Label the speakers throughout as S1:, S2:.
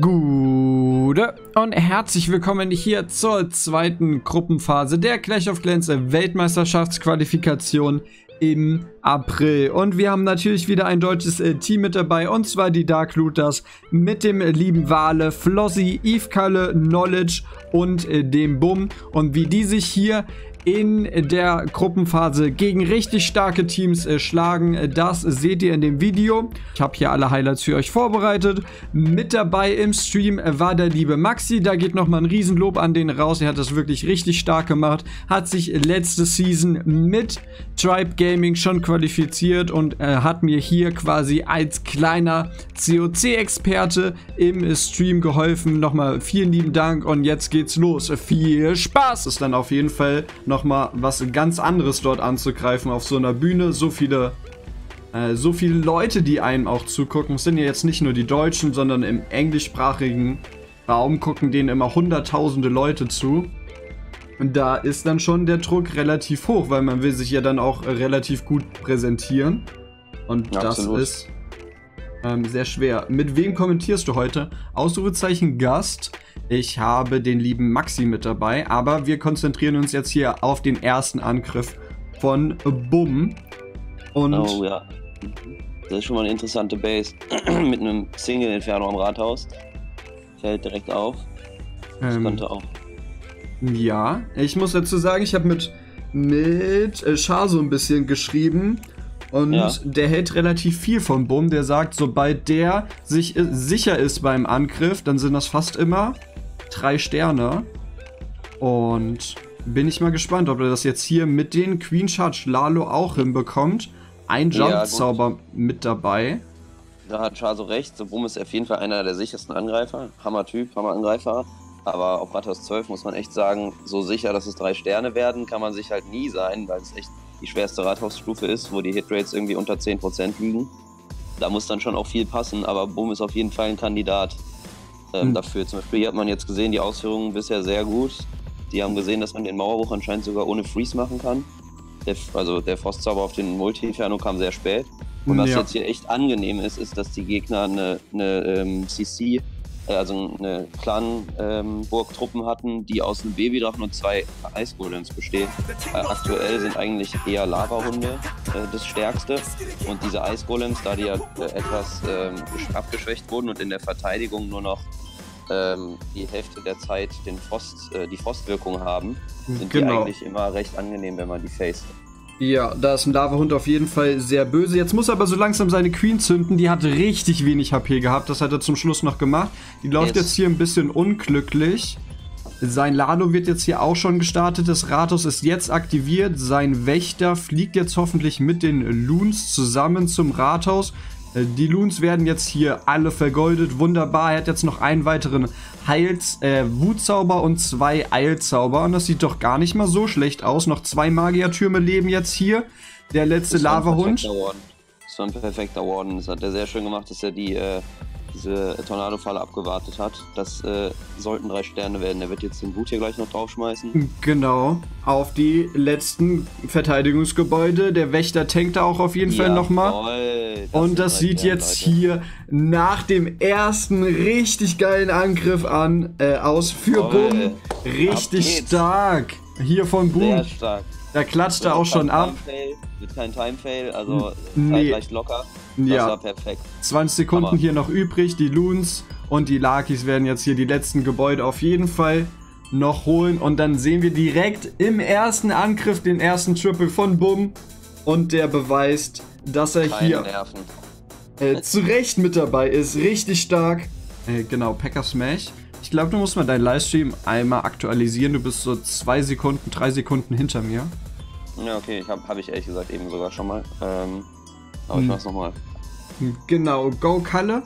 S1: Gute und herzlich willkommen hier zur zweiten Gruppenphase der Clash of Clans Weltmeisterschaftsqualifikation im April. Und wir haben natürlich wieder ein deutsches äh, Team mit dabei, und zwar die Dark Looters mit dem lieben Wale, Flossi, Eve Kalle, Knowledge und äh, dem Bum. Und wie die sich hier in der Gruppenphase gegen richtig starke Teams äh, schlagen. Das seht ihr in dem Video. Ich habe hier alle Highlights für euch vorbereitet. Mit dabei im Stream war der liebe Maxi. Da geht nochmal ein Riesenlob an den raus. Er hat das wirklich richtig stark gemacht. Hat sich letzte Season mit Tribe Gaming schon qualifiziert und äh, hat mir hier quasi als kleiner COC-Experte im Stream geholfen. Nochmal vielen lieben Dank und jetzt geht's los. Viel Spaß ist dann auf jeden Fall nochmal was ganz anderes dort anzugreifen auf so einer Bühne. So viele, äh, so viele Leute, die einem auch zugucken. Es sind ja jetzt nicht nur die Deutschen, sondern im englischsprachigen Raum gucken denen immer hunderttausende Leute zu. Und da ist dann schon der Druck relativ hoch, weil man will sich ja dann auch relativ gut präsentieren. Und ja, das absolut. ist ähm, sehr schwer. Mit wem kommentierst du heute? Ausrufezeichen Gast. Ich habe den lieben Maxi mit dabei, aber wir konzentrieren uns jetzt hier auf den ersten Angriff von Bum.
S2: Und oh ja. Das ist schon mal eine interessante Base. mit einem Single-Inferno am Rathaus. Fällt direkt auf. Das ähm, könnte auch.
S1: Ja, ich muss dazu sagen, ich habe mit, mit äh, Char so ein bisschen geschrieben. Und ja. der hält relativ viel von Bum. Der sagt, sobald der sich äh, sicher ist beim Angriff, dann sind das fast immer drei Sterne. Und bin ich mal gespannt, ob er das jetzt hier mit den Queen Charge Lalo auch hinbekommt. Ein Jump-Zauber ja, mit dabei.
S2: Da hat Chaso recht. So Bum ist auf jeden Fall einer der sichersten Angreifer. Hammer-Typ, Hammer-Angreifer. Aber auf Rathaus 12 muss man echt sagen, so sicher, dass es drei Sterne werden, kann man sich halt nie sein, weil es echt die schwerste Rathausstufe ist, wo die Hitrates irgendwie unter 10% liegen. Da muss dann schon auch viel passen, aber Boom ist auf jeden Fall ein Kandidat ähm, mhm. dafür. Zum Beispiel hier hat man jetzt gesehen, die Ausführungen bisher sehr gut. Die haben gesehen, dass man den Mauerbruch anscheinend sogar ohne Freeze machen kann. Der, also der Frostzauber auf den Multi-Inferno kam sehr spät. Und was ja. jetzt hier echt angenehm ist, ist, dass die Gegner eine, eine ähm, CC also eine Clan-Burg-Truppen ähm, hatten, die aus einem Babydrachen und zwei Eisgolems bestehen. Äh, aktuell sind eigentlich eher Lavahunde äh, das Stärkste. Und diese Eisgolems, da die ja äh, etwas ähm, abgeschwächt wurden und in der Verteidigung nur noch ähm, die Hälfte der Zeit den Frost, äh, die Frostwirkung haben, sind genau. die eigentlich immer recht angenehm, wenn man die faced.
S1: Ja, da ist ein Lavahund auf jeden Fall sehr böse. Jetzt muss er aber so langsam seine Queen zünden. Die hat richtig wenig HP gehabt. Das hat er zum Schluss noch gemacht. Die läuft yes. jetzt hier ein bisschen unglücklich. Sein Lado wird jetzt hier auch schon gestartet. Das Rathaus ist jetzt aktiviert. Sein Wächter fliegt jetzt hoffentlich mit den Loons zusammen zum Rathaus. Äh, die Loons werden jetzt hier alle vergoldet. Wunderbar. Er hat jetzt noch einen weiteren Heils, äh, Wutzauber und zwei Eilzauber. Und das sieht doch gar nicht mal so schlecht aus. Noch zwei Magiertürme leben jetzt hier. Der letzte Lavahund.
S2: Das war ein perfekter Warden. Das hat er sehr schön gemacht, dass er die äh, diese Tornado-Falle abgewartet hat. Das äh, sollten drei Sterne werden. Er wird jetzt den Boot hier gleich noch draufschmeißen.
S1: Genau, auf die letzten Verteidigungsgebäude. Der Wächter tankt da auch auf jeden ja, Fall nochmal. Und das sieht jetzt Leute. hier nach dem ersten richtig geilen Angriff an äh, aus für Boom. Richtig stark. Hier von Boom. Sehr stark. Da klatscht er auch schon ab.
S2: Wird kein Time-Fail, also nee. leicht locker.
S1: Das ja. war perfekt. 20 Sekunden Aber hier noch übrig. Die Loons und die Lakis werden jetzt hier die letzten Gebäude auf jeden Fall noch holen. Und dann sehen wir direkt im ersten Angriff den ersten Triple von Bum. Und der beweist, dass er Keine hier äh, zu Recht mit dabei ist. Richtig stark. Äh, genau, Packer Smash. Ich glaube, du musst mal deinen Livestream einmal aktualisieren. Du bist so zwei Sekunden, drei Sekunden hinter mir.
S2: Ja, okay, ich habe hab ich ehrlich gesagt eben sogar schon mal. Ähm, aber ich hm. mach's nochmal.
S1: Genau, Go Kalle.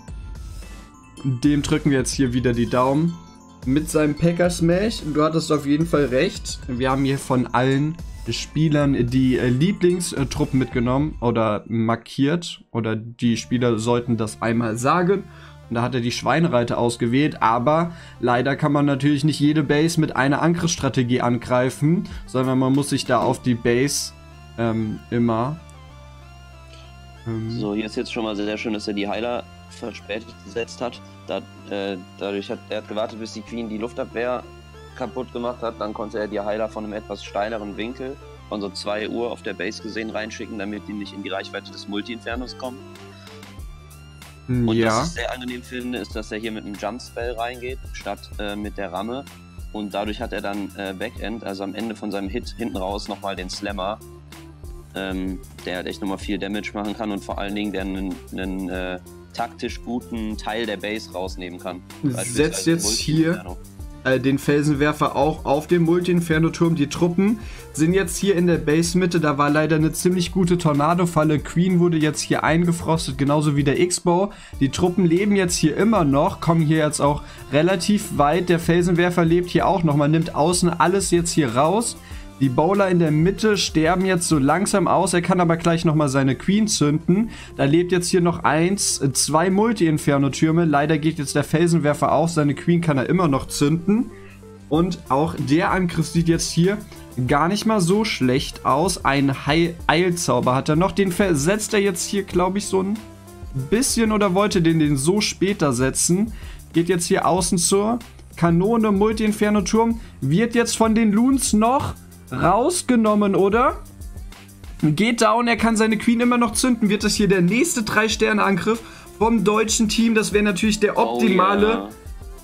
S1: Dem drücken wir jetzt hier wieder die Daumen. Mit seinem Packer Smash. Du hattest auf jeden Fall recht. Wir haben hier von allen Spielern die äh, Lieblingstruppen mitgenommen oder markiert. Oder die Spieler sollten das einmal sagen. Und da hat er die Schweinreiter ausgewählt, aber leider kann man natürlich nicht jede Base mit einer Angriffsstrategie angreifen, sondern man muss sich da auf die Base ähm, immer
S2: ähm, so, hier ist jetzt schon mal sehr schön, dass er die Heiler verspätet gesetzt hat. Da, äh, dadurch hat er hat gewartet, bis die Queen die Luftabwehr kaputt gemacht hat. Dann konnte er die Heiler von einem etwas steileren Winkel von so 2 Uhr auf der Base gesehen reinschicken, damit die nicht in die Reichweite des Multi-Infernos kommen. Und
S1: ja.
S2: was ich sehr angenehm finde, ist, dass er hier mit einem Jump-Spell reingeht, statt äh, mit der Ramme. Und dadurch hat er dann äh, Backend, also am Ende von seinem Hit hinten raus nochmal den Slammer, ähm, der halt echt nochmal viel Damage machen kann und vor allen Dingen der einen, einen äh, taktisch guten Teil der Base rausnehmen kann.
S1: Setzt jetzt hier. Äh, den Felsenwerfer auch auf dem Multi-Inferno-Turm. Die Truppen sind jetzt hier in der Base-Mitte. Da war leider eine ziemlich gute Tornado-Falle. Queen wurde jetzt hier eingefrostet, genauso wie der X-Bow. Die Truppen leben jetzt hier immer noch, kommen hier jetzt auch relativ weit. Der Felsenwerfer lebt hier auch noch. Man nimmt außen alles jetzt hier raus. Die Bowler in der Mitte sterben jetzt so langsam aus. Er kann aber gleich nochmal seine Queen zünden. Da lebt jetzt hier noch eins, äh, zwei Multi-Inferno-Türme. Leider geht jetzt der Felsenwerfer auf. Seine Queen kann er immer noch zünden. Und auch der Angriff sieht jetzt hier gar nicht mal so schlecht aus. Ein Eilzauber hat er noch. Den versetzt er jetzt hier, glaube ich, so ein bisschen oder wollte den den so später setzen. Geht jetzt hier außen zur Kanone, Multi-Inferno-Turm. Wird jetzt von den Loons noch rausgenommen, oder? Geht down, er kann seine Queen immer noch zünden. Wird das hier der nächste 3-Sterne-Angriff vom deutschen Team? Das wäre natürlich der optimale.
S2: Oh, ja.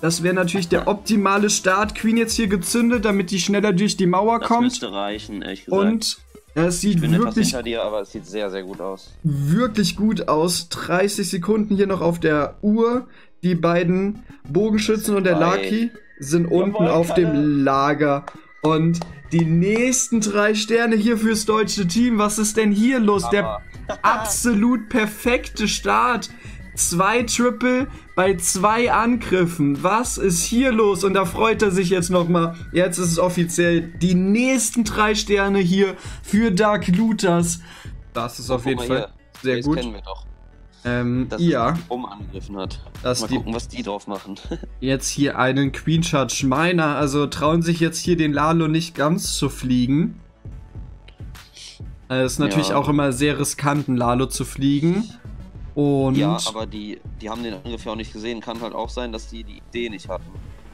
S1: Das wäre natürlich der optimale Start. Queen jetzt hier gezündet, damit die schneller durch die Mauer
S2: Das
S1: kommt.
S2: müsste reichen, ehrlich gesagt.
S1: Und es sieht
S2: ich bin etwas
S1: wirklich,
S2: hinter dir, aber es sieht sehr, sehr gut aus.
S1: wirklich gut aus. 30 Sekunden hier noch auf der Uhr. Die beiden Bogenschützen und der. Lucky sind unten auf dem Lager. Und die nächsten drei Sterne hier fürs deutsche Team. Was ist denn hier los? Der absolut perfekte Start. Zwei Triple bei zwei Angriffen. Was ist hier los? Und da freut er sich jetzt nochmal. Jetzt ist es offiziell. Die nächsten drei Sterne hier für Dark Looters. Das ist auf jeden Fall
S2: hier.
S1: sehr
S2: Das
S1: gut.
S2: kennen wir doch.
S1: Ähm,
S2: Dass
S1: ja,
S2: angegriffen hat.
S1: Das
S2: Mal
S1: die-
S2: gucken, was die drauf machen.
S1: jetzt hier einen Queen Charge Miner. Also trauen sich jetzt hier den Lalo nicht ganz zu fliegen. Es ist natürlich
S2: Ja.
S1: auch immer sehr riskant, einen Lalo zu fliegen. Und
S2: ja, aber die, die haben den Angriff ja auch nicht gesehen. Kann halt auch sein, dass die die Idee nicht hatten.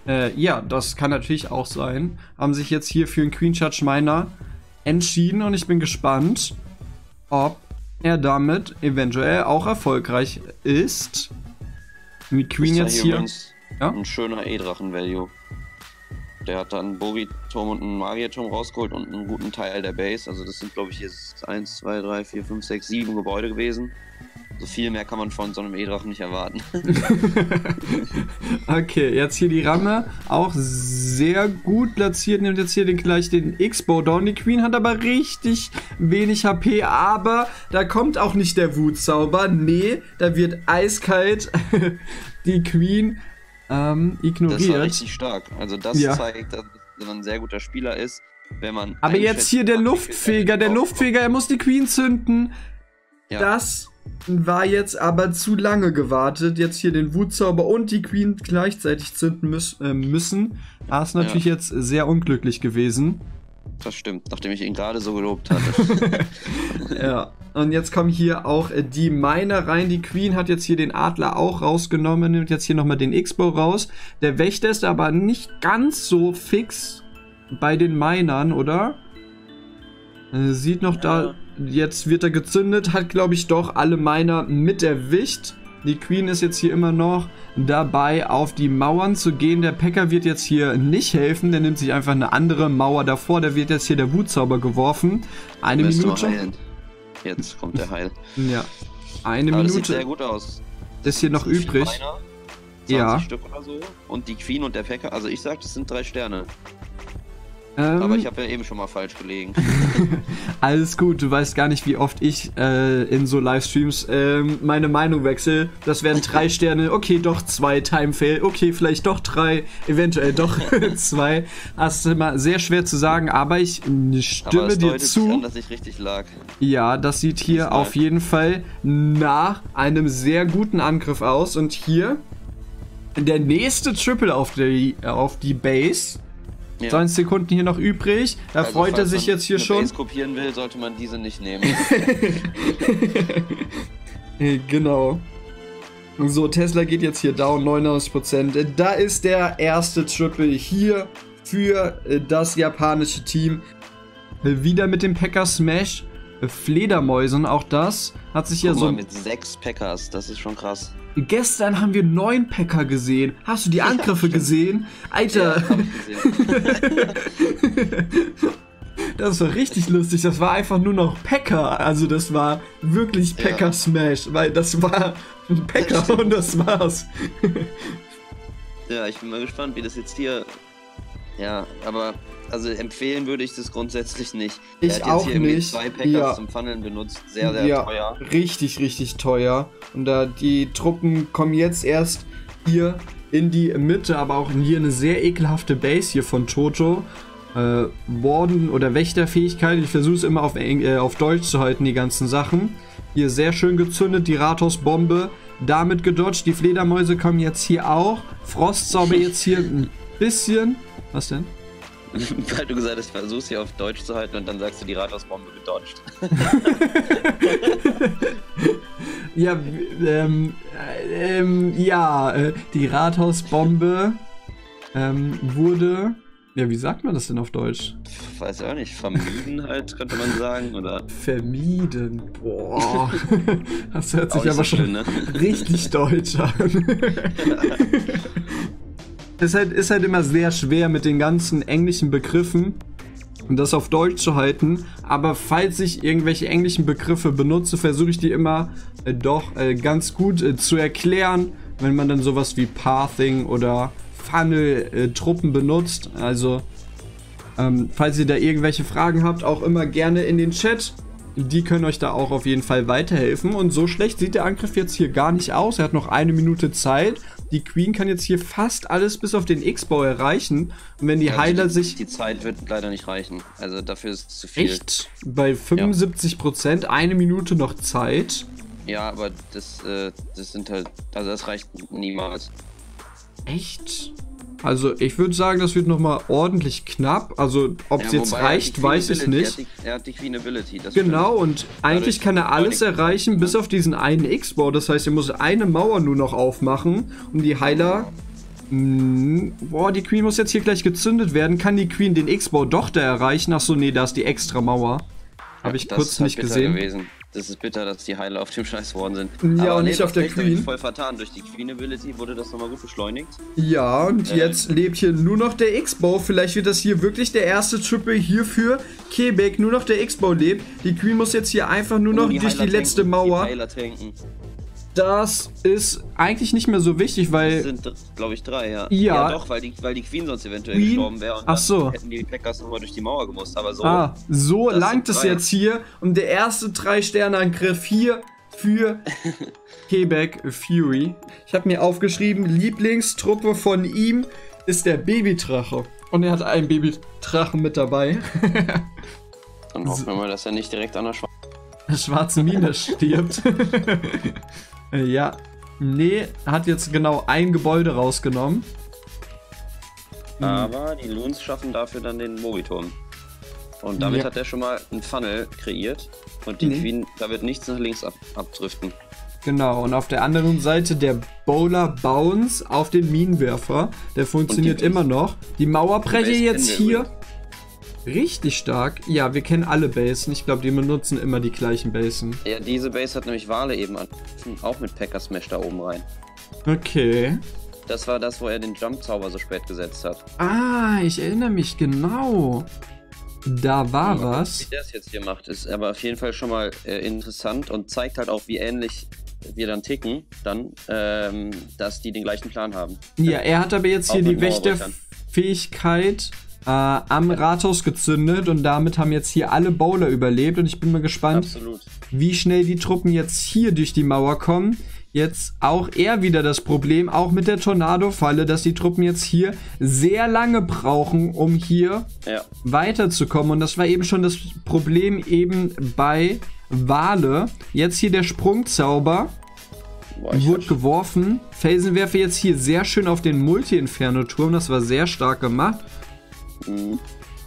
S1: Äh, ja, das kann natürlich auch sein. Haben sich jetzt hier für einen Queen Charge Miner entschieden und ich bin gespannt, ob er damit eventuell auch erfolgreich ist. Mit Queen jetzt hier.
S2: übrigens
S1: Ja?
S2: Ein schöner E-Drachen-Value. Der hat dann einen Bogi-Turm und einen Magierturm rausgeholt und einen guten Teil der Base. Also das sind, glaube ich, jetzt 1, 2, 3, 4, 5, 6, 7 Gebäude gewesen. So viel mehr kann man von so einem E-Drachen nicht erwarten.
S1: Okay, jetzt hier die Ramme. Auch sehr gut platziert. Nimmt jetzt hier den, gleich den X-Bow down. Die Queen hat aber richtig wenig HP. Aber da kommt auch nicht der Wutzauber. Nee, da wird eiskalt die Queen ähm,
S2: Das war
S1: ignoriert.
S2: richtig stark. Also das
S1: Ja.
S2: zeigt, dass er ein sehr guter Spieler ist, wenn man.
S1: Aber jetzt hier der Luftfeger.
S2: Damage
S1: Der Luftfeger, er muss die Queen zünden.
S2: Ja.
S1: Das war jetzt aber zu lange gewartet. Jetzt hier den Wutzauber und die Queen gleichzeitig zünden müß, äh, müssen. Das ist natürlich jetzt sehr unglücklich gewesen.
S2: Das stimmt, nachdem ich ihn gerade so gelobt hatte.
S1: Ja. Und jetzt kommen hier auch äh, die Miner rein. Die Queen hat jetzt hier den Adler auch rausgenommen, nimmt jetzt hier nochmal den X-Bow raus. Der Wächter ist aber nicht ganz so fix bei den Minern, oder? Äh, Sieht noch da, jetzt wird er gezündet, hat glaube ich doch alle Miner mit erwischt. Die Queen ist jetzt hier immer noch dabei, auf die Mauern zu gehen. Der Packer wird jetzt hier nicht helfen, der nimmt sich einfach eine andere Mauer davor. Da wird jetzt hier der Wutzauber geworfen. Eine
S2: mal
S1: Minute.
S2: Jetzt kommt der Heil.
S1: Ja. Eine
S2: Aber das sieht sehr
S1: Minute
S2: gut aus.
S1: ist hier noch übrig.
S2: Miner, 20
S1: Ja.
S2: Stück oder so. Und die Queen und der Packer. Also ich sag, das sind drei Sterne.
S1: Ähm,
S2: Aber ich habe ja eben schon mal falsch gelegen.
S1: alles gut, du weißt gar nicht, wie oft ich äh, in so Livestreams ähm, meine Meinung wechsle. Das wären drei Sterne, okay, doch zwei, Timefail, okay, vielleicht doch drei, eventuell doch zwei. Das ist immer sehr schwer zu sagen, aber ich
S2: Aber
S1: stimme
S2: es
S1: dir
S2: sich an,
S1: zu.
S2: dass ich richtig lag.
S1: Ja, das sieht hier
S2: Diesmal.
S1: auf jeden Fall nach einem sehr guten Angriff aus. Und hier der nächste Triple auf die, auf die Base.
S2: Ja.
S1: 20 Sekunden hier noch übrig. Da
S2: Also,
S1: freut er sich
S2: man
S1: jetzt hier schon.
S2: Base kopieren will, sollte man diese nicht nehmen.
S1: Genau. So, Tesla geht jetzt hier down, 99%. Da ist der erste Triple hier für das japanische Team. Wieder mit dem Packer Smash. Fledermäusen, auch das hat sich ja
S2: Guck
S1: so.
S2: mal, mit sechs Packers, das ist schon krass.
S1: Gestern haben wir neun Packer gesehen. Hast du die Angriffe
S2: stimmt.
S1: gesehen? Alter,
S2: ich gesehen.
S1: das war richtig lustig. Das war einfach nur noch Packer. Also das war wirklich
S2: Ja.
S1: Packer Smash, weil das war ein Packer und das war's.
S2: ja, ich bin mal gespannt, wie das jetzt hier. Ja, aber also empfehlen würde ich das grundsätzlich nicht.
S1: Ich
S2: er hat jetzt
S1: auch
S2: hier irgendwie
S1: nicht.
S2: zwei Packers
S1: Ja.
S2: zum Funneln benutzt, sehr, sehr
S1: ja,
S2: teuer.
S1: richtig, richtig teuer. Und da die Truppen kommen jetzt erst hier in die Mitte, aber auch hier eine sehr ekelhafte Base hier von Toto. Äh, Warden oder Wächterfähigkeit, ich versuche es immer auf, Eng äh, auf Deutsch zu halten, die ganzen Sachen. Hier sehr schön gezündet, die Rathos-Bombe. Damit gedodged, die Fledermäuse kommen jetzt hier auch. Frostzauber jetzt hier ein bisschen. Was denn?
S2: Weil du gesagt hast, versuchst sie auf Deutsch zu halten und dann sagst du die Rathausbombe gedodged.
S1: Ja, ähm, äh, ähm, ja, äh, die Rathausbombe ähm, wurde. Ja, wie sagt man das denn auf Deutsch?
S2: Weiß auch nicht, vermieden halt, könnte man sagen. Oder
S1: Vermieden. Boah. Das hört sich aber
S2: so
S1: schon
S2: schön, ne?
S1: richtig deutsch an. Ist, halt, ist halt immer sehr schwer mit den ganzen englischen Begriffen und das auf Deutsch zu halten. Aber falls ich irgendwelche englischen Begriffe benutze, versuche ich die immer äh, doch äh, ganz gut äh, zu erklären, wenn man dann sowas wie Pathing oder Funnel äh, benutzt. Also ähm, falls ihr da irgendwelche Fragen habt, auch immer gerne in den Chat. Die können euch da auch auf jeden Fall weiterhelfen. Und so schlecht sieht der Angriff jetzt hier gar nicht aus. Er hat noch eine Minute Zeit. Die Queen kann jetzt hier fast alles bis auf den X-Bau erreichen. Und wenn die Heiler
S2: die,
S1: sich
S2: Die Zeit wird leider nicht reichen. Also dafür ist es zu viel.
S1: echt bei 75% eine Minute noch Zeit.
S2: Ja, aber das, äh, das sind halt. Also das reicht niemals.
S1: Echt? Also ich würde sagen, das wird nochmal ordentlich knapp. Also ob es
S2: Ja,
S1: jetzt reicht, weiß ich nicht.
S2: Er hat die, Queen Ability. Das
S1: Genau, und eigentlich kann er alles
S2: er
S1: erreichen, bis
S2: ne?
S1: auf diesen einen X-Bau. Das heißt, er muss eine Mauer nur noch aufmachen. Und die Heiler. Mh, boah, die Queen muss jetzt hier gleich gezündet werden. Kann die Queen den X-Bau doch da erreichen? Achso, nee, da ist die extra Mauer. Habe ich
S2: Das
S1: kurz
S2: halt
S1: nicht
S2: bitter
S1: gesehen.
S2: Gewesen. Das ist bitter, dass die Heiler auf dem Scheiß worden sind.
S1: Ja, und nicht
S2: das
S1: auf der
S2: hab ich
S1: Queen.
S2: voll vertan. Durch die Queen Ability wurde das nochmal gut beschleunigt.
S1: Ja, und
S2: Äh.
S1: jetzt lebt hier nur noch der X-Bau. Vielleicht wird das hier wirklich der erste Triple hier für Quebec. Nur noch der X-Bau lebt. Die Queen muss jetzt hier einfach nur noch
S2: Oh,
S1: durch die
S2: Heiler
S1: letzte
S2: tanken,
S1: Mauer.
S2: Die Heiler tanken.
S1: Das ist eigentlich nicht mehr so wichtig,
S2: Das
S1: weil.
S2: sind, glaube ich, drei, ja.
S1: Ja.
S2: doch, weil die, weil die Queen sonst eventuell
S1: Queen?
S2: gestorben wäre. und
S1: Ach so.
S2: Hätten die Packers nochmal durch die Mauer gemusst. Aber so.
S1: Ah, so
S2: Das
S1: langt es jetzt hier. Und der erste Drei-Sterne-Angriff hier für Quebec Fury. Ich habe mir aufgeschrieben, Lieblingstruppe von ihm ist der Babydrache. Und er hat einen Babydrachen mit dabei.
S2: Dann hoffen wir mal, dass er nicht direkt an der Schwarzen.
S1: Schwarze Mine stirbt. Äh, ja. Nee, hat jetzt genau ein Gebäude rausgenommen. Hm.
S2: Aber die Loons schaffen dafür dann den Mobiturm. Und damit
S1: Ja.
S2: hat er schon mal einen Funnel kreiert. Und die
S1: Nee.
S2: Queen, da wird nichts nach links ab, abdriften.
S1: Genau, und auf der anderen Seite der Bowler Bounce auf den Minenwerfer. Der funktioniert immer noch. Die Mauerbrecher
S2: Base
S1: jetzt hier. Richtig stark. Ja, wir kennen alle Basen. Ich glaube, die benutzen immer die gleichen Basen.
S2: Ja, diese Base hat nämlich Wale eben an. Auch mit Packer Smash da oben rein.
S1: Okay.
S2: Das war das, wo er den Jump-Zauber so spät gesetzt hat.
S1: Ah, ich erinnere mich genau. Da war
S2: gucken,
S1: was.
S2: Wie der es jetzt hier macht, ist aber auf jeden Fall schon mal äh, interessant und zeigt halt auch, wie ähnlich wir dann ticken, dann, ähm, dass die den gleichen Plan haben.
S1: Ja, er hat aber jetzt hier
S2: Auch
S1: die
S2: mit Mauerbrechern.
S1: Wächterfähigkeit äh, am Rathaus gezündet und damit haben jetzt hier alle Bowler überlebt und ich bin mal gespannt,
S2: Absolut.
S1: wie schnell die Truppen jetzt hier durch die Mauer kommen. Jetzt auch er wieder das Problem, auch mit der Tornado-Falle, dass die Truppen jetzt hier sehr lange brauchen, um hier
S2: Ja.
S1: weiterzukommen. Und das war eben schon das Problem eben bei Wale. Jetzt hier der Sprungzauber
S2: Boah,
S1: wurde geworfen. Felsenwerfer jetzt hier sehr schön auf den Multi-Inferno-Turm. Das war sehr stark gemacht.
S2: Mhm.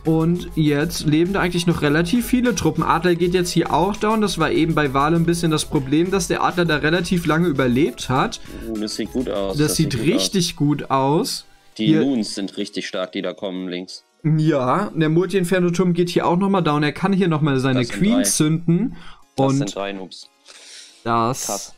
S1: Und jetzt leben da eigentlich noch relativ viele Truppen. Adler geht jetzt hier auch down. Das war eben bei Wale ein bisschen das Problem, dass der Adler da relativ lange überlebt hat.
S2: Uh, das sieht gut aus.
S1: Das, sieht,
S2: gut
S1: richtig gut aus.
S2: Die
S1: Hier-
S2: Loons sind richtig stark, die da kommen links.
S1: Ja, der Multi-Inferno-Turm geht hier auch nochmal down. Er kann hier nochmal seine
S2: Das
S1: Queen
S2: drei.
S1: zünden.
S2: Das
S1: Und
S2: sind drei Noobs.
S1: das
S2: Krass.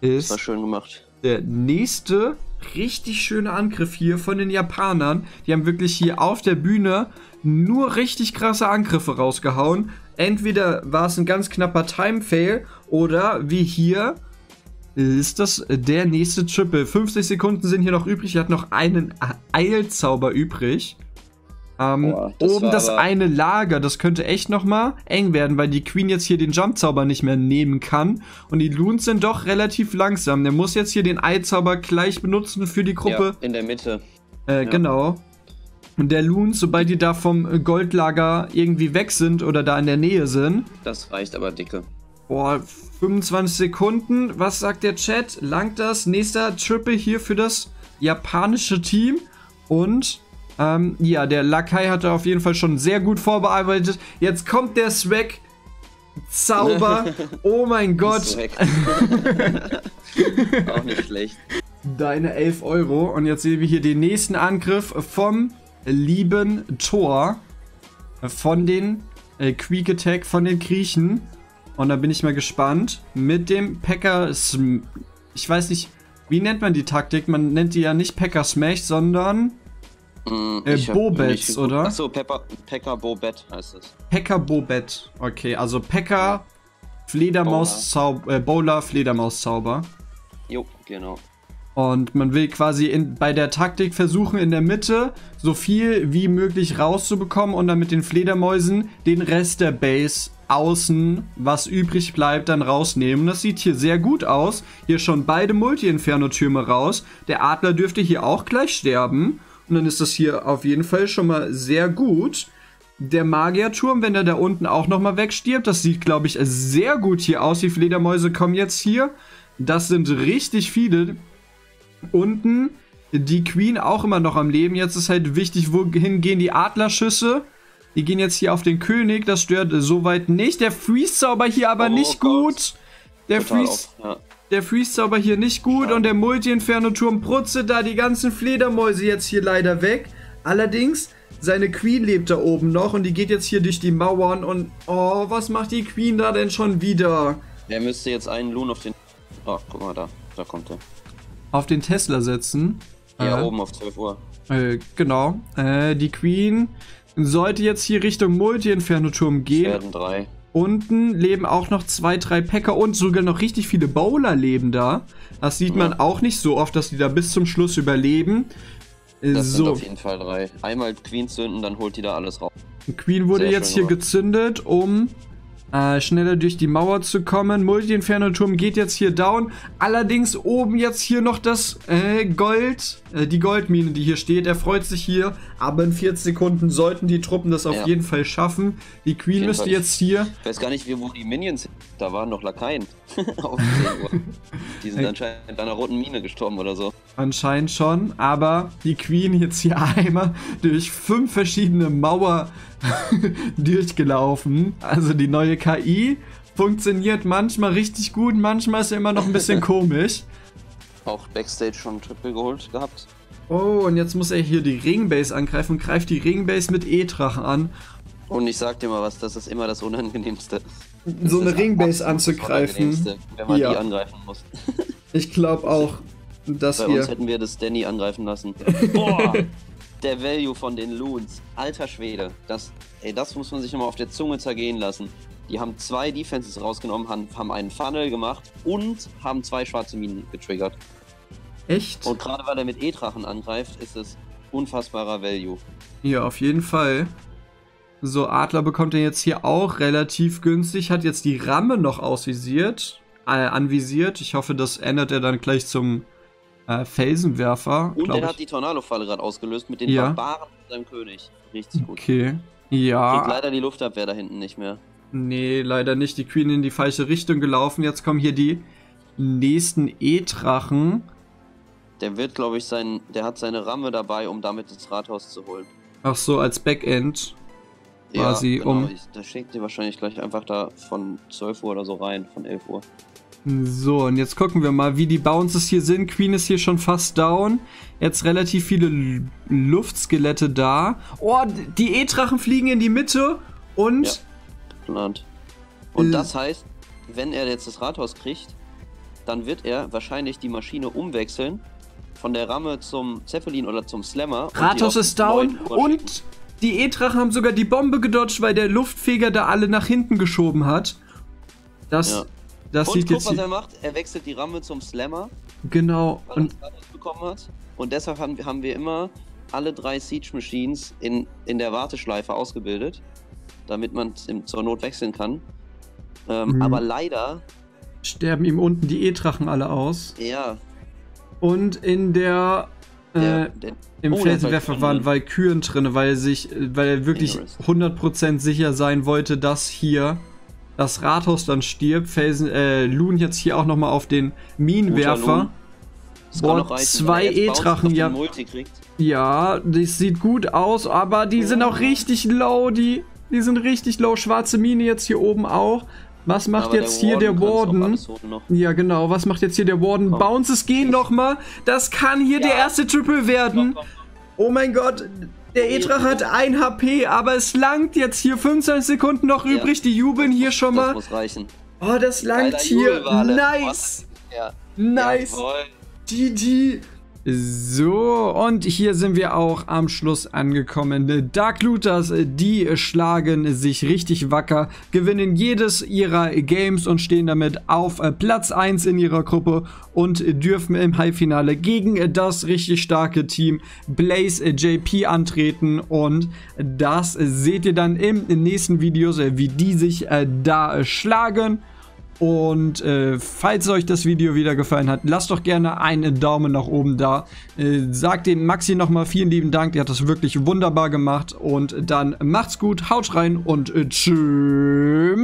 S2: Das war
S1: ist
S2: schön gemacht.
S1: Der nächste richtig schöne Angriff hier von den Japanern. Die haben wirklich hier auf der Bühne nur richtig krasse Angriffe rausgehauen. Entweder war es ein ganz knapper Time-Fail oder wie hier ist das der nächste Triple. 50 Sekunden sind hier noch übrig. Er hat noch einen Eilzauber übrig. Ähm,
S2: Boah, das
S1: oben das eine Lager, das könnte echt nochmal eng werden, weil die Queen jetzt hier den Jump-Zauber nicht mehr nehmen kann. Und die Loons sind doch relativ langsam. Der muss jetzt hier den Eilzauber gleich benutzen für die
S2: Ja,
S1: Gruppe.
S2: in der Mitte.
S1: Äh,
S2: ja.
S1: Genau. Und der Loons, sobald die da vom Goldlager irgendwie weg sind oder da in der Nähe sind,
S2: Das reicht aber dicke.
S1: Boah, 25 Sekunden. Was sagt der Chat? Langt das? Nächster Triple hier für das japanische Team. Und ähm, ja, der Lakai hatte auf jeden Fall schon sehr gut vorbearbeitet. Jetzt kommt der Swag. Zauber. Oh mein Gott.
S2: Auch nicht schlecht.
S1: Deine 11 Euro. Und jetzt sehen wir hier den nächsten Angriff vom lieben Tor. Von den äh, Quick Attack von den Griechen. Und da bin ich mal gespannt. Mit dem Packer Ich weiß nicht, wie nennt man die Taktik? Man nennt die ja nicht Packer Smash, sondern
S2: Mm,
S1: Äh,
S2: geguckt.
S1: oder?
S2: Achso, Pekka Bobet heißt es.
S1: Packer Bobet. Okay, also Packer Fledermaus Zauber, äh, Bowler Fledermaus Zauber.
S2: Jo, genau.
S1: Und man will quasi in, bei der Taktik versuchen, in der Mitte so viel wie möglich rauszubekommen und dann mit den Fledermäusen den Rest der Base außen, was übrig bleibt, dann rausnehmen. Das sieht hier sehr gut aus. Hier schon beide Multi-Inferno-Türme raus. Der Adler dürfte hier auch gleich sterben. Und dann ist das hier auf jeden Fall schon mal sehr gut. Der Magierturm, wenn er da unten auch nochmal wegstirbt, das sieht, glaube ich, sehr gut hier aus. Die Fledermäuse kommen jetzt hier. Das sind richtig viele. Unten die Queen auch immer noch am Leben. Jetzt ist halt wichtig, wohin gehen die Adlerschüsse. Die gehen jetzt hier auf den König. Das stört soweit nicht. Der Freeze-Zauber hier aber
S2: Oh
S1: nicht
S2: Gott.
S1: gut. Der Freeze.
S2: Ja.
S1: Der Freeze-Zauber hier nicht gut. Und der Multi-Inferno-Turm brutzelt da die ganzen Fledermäuse jetzt hier leider weg. Allerdings, seine Queen lebt da oben noch. Und die geht jetzt hier durch die Mauern. Und oh, was macht die Queen da denn schon wieder?
S2: Er müsste jetzt einen Loon auf den. Oh, guck mal da. Da kommt er.
S1: Auf den Tesla setzen.
S2: Hier
S1: Äh,
S2: oben auf 12 Uhr.
S1: Äh, genau. Äh, die Queen sollte jetzt hier Richtung Multi-Inferno-Turm
S2: Es
S1: gehen.
S2: werden drei.
S1: Unten leben auch noch zwei, drei Packer und sogar noch richtig viele Bowler leben da. Das sieht man auch nicht so oft, dass die da bis zum Schluss überleben. Äh,
S2: Das sind
S1: so,
S2: auf jeden Fall drei. Einmal Queen zünden, dann holt die da alles raus.
S1: Queen wurde
S2: Sehr
S1: jetzt hier gezündet, um äh, schneller durch die Mauer zu kommen. Multi-Inferno-Turm geht jetzt hier down. Allerdings oben jetzt hier noch das äh, Gold, äh, die Goldmine, die hier steht. Er freut sich hier, aber in 40 Sekunden sollten die Truppen das auf
S2: Ja.
S1: jeden Fall schaffen. Die Queen müsste
S2: Fall.
S1: jetzt hier.
S2: Ich weiß gar nicht, wo die Minions sind. Da waren noch Lakaien. auf 10 Uhr. Die sind
S1: Ey.
S2: anscheinend an einer roten Mine gestorben oder so.
S1: Anscheinend schon, aber die Queen jetzt hier einmal durch fünf verschiedene Mauer durchgelaufen. Also die neue KI funktioniert manchmal richtig gut, manchmal ist sie immer noch ein bisschen komisch.
S2: Auch Backstage schon ein Triple geholt gehabt.
S1: Oh, und jetzt muss er hier die Ringbase angreifen und greift die Ringbase mit E-Drachen an.
S2: Und ich sag dir mal was, das ist immer das Unangenehmste. Das
S1: So eine Ringbase anzugreifen.
S2: Wenn man
S1: Ja.
S2: die angreifen muss.
S1: Ich glaube auch, dass
S2: Bei uns
S1: wir.
S2: hätten wir das Danny angreifen lassen. Boah! Der Value von den Loons. Alter Schwede. Das, ey, das muss man sich nochmal auf der Zunge zergehen lassen. Die haben zwei Defenses rausgenommen, haben, haben einen Funnel gemacht und haben zwei schwarze Minen getriggert.
S1: Echt?
S2: Und gerade weil er mit E-Drachen angreift, ist es unfassbarer Value.
S1: Ja, auf jeden Fall. So, Adler bekommt er jetzt hier auch relativ günstig. Hat jetzt die Ramme noch ausvisiert. Äh, anvisiert. Ich hoffe, das ändert er dann gleich zum äh, Felsenwerfer.
S2: Und er hat die Tornado-Falle gerade ausgelöst mit den
S1: Ja.
S2: Barbaren von seinem König. Richtig gut.
S1: Okay.
S2: Kriegt
S1: Ja.
S2: leider die Luftabwehr da hinten nicht mehr.
S1: Nee, leider nicht. Die Queen in die falsche Richtung gelaufen. Jetzt kommen hier die nächsten E-Drachen.
S2: Der wird, glaube ich, sein, der hat seine Ramme dabei, um damit das Rathaus zu holen.
S1: Ach so, als Backend.
S2: Ja,
S1: Quasi
S2: genau.
S1: um-
S2: Ich, da schickt ihr wahrscheinlich gleich einfach da von 12 Uhr oder so rein, von 11 Uhr.
S1: So, und jetzt gucken wir mal, wie die Bounces hier sind. Queen ist hier schon fast down. Jetzt relativ viele Luftskelette da. Oh, die E-Drachen fliegen in die Mitte. Und
S2: Ja. Geplant. Und das heißt, wenn er jetzt das Rathaus kriegt, dann wird er wahrscheinlich die Maschine umwechseln von der Ramme zum Zeppelin oder zum Slammer.
S1: Rathaus ist down. Und die E-Drachen haben sogar die Bombe gedodged, weil der Luftfeger da alle nach hinten geschoben hat. Das,
S2: Ja.
S1: Das
S2: Und
S1: sieht
S2: guck,
S1: jetzt
S2: was er macht. Er wechselt die Ramme zum Slammer,
S1: genau. Und
S2: bekommen hat. Und deshalb haben, wir- haben wir immer alle drei Siege Machines in, in der Warteschleife ausgebildet, damit man zur Not wechseln kann. Ähm,
S1: Mhm.
S2: Aber leider,
S1: sterben ihm unten die E-Drachen alle aus.
S2: ja,
S1: Und in der,
S2: der,
S1: äh,
S2: der
S1: im
S2: Oh,
S1: Felsenwerfer
S2: Valkyren
S1: waren. Valkyren drin, weil er sich, äh, weil er wirklich
S2: Dangerous.
S1: 100% sicher sein wollte, dass hier das Rathaus dann stirbt. Felsen, äh, Loon jetzt hier auch nochmal auf den Minenwerfer. Boah, zwei E-Drachen, ja. Ja, das sieht gut aus, aber die sind auch richtig low. Die, die sind richtig low. Schwarze Mine jetzt hier oben auch. Was macht
S2: Aber
S1: jetzt hier der
S2: kann's auch
S1: Warden? Ja, genau. Was macht jetzt hier der Warden?
S2: Komm.
S1: Bounces gehen nochmal. Das kann hier
S2: Ja.
S1: der erste Triple werden.
S2: Komm,
S1: Oh mein Gott. Der E-Drache hat 1 HP, aber es langt jetzt hier 25 Sekunden noch
S2: Ja.
S1: übrig. Die jubeln hier schon
S2: Das
S1: mal.
S2: muss reichen.
S1: Oh, das langt
S2: Geiler
S1: hier. Nice.
S2: Ja.
S1: Nice.
S2: Jawohl.
S1: GG. So, und hier sind wir auch am Schluss angekommen. Dark Looters, die schlagen sich richtig wacker, gewinnen jedes ihrer Games und stehen damit auf Platz 1 in ihrer Gruppe und dürfen im Halbfinale gegen das richtig starke Team Blaze JP antreten. Und das seht ihr dann im nächsten Videos, wie die sich äh, da schlagen. Und äh, falls euch das Video wieder gefallen hat, lasst doch gerne einen Daumen nach oben da. Äh, sagt dem Maxi nochmal vielen lieben Dank, der hat das wirklich wunderbar gemacht. Und dann macht's gut, haut rein und äh, tschüss.